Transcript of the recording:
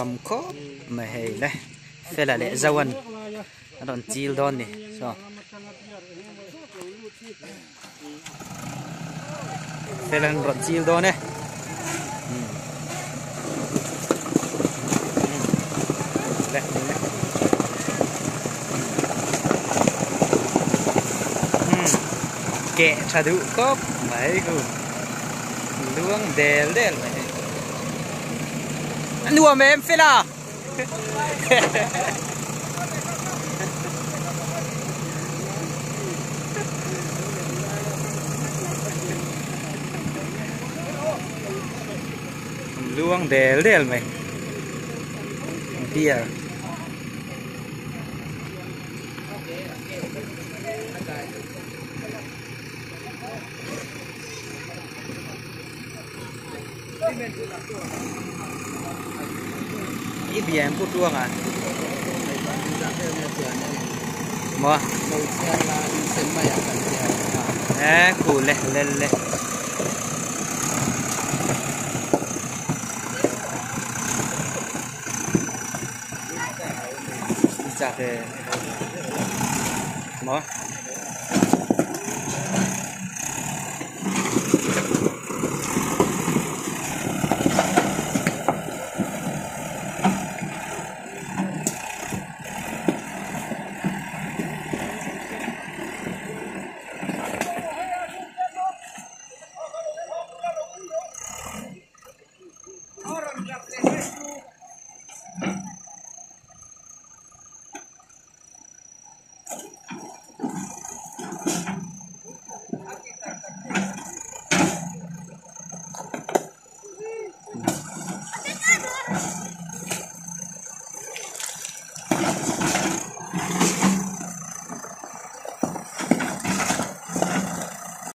cầm khó mà hề này phải là lẽ dâu ăn. Đòn chiêu đòn này. So phải là đòn chiêu đòn này Đây, đây, đây. kẹ trà đủ cốp mấy cô. Luông đèn đèn mấy anh đùa mày em phê là luông đèn đèn mày bia Thank you bia em phút chuông à mua à củ le le. lẹ thế. mua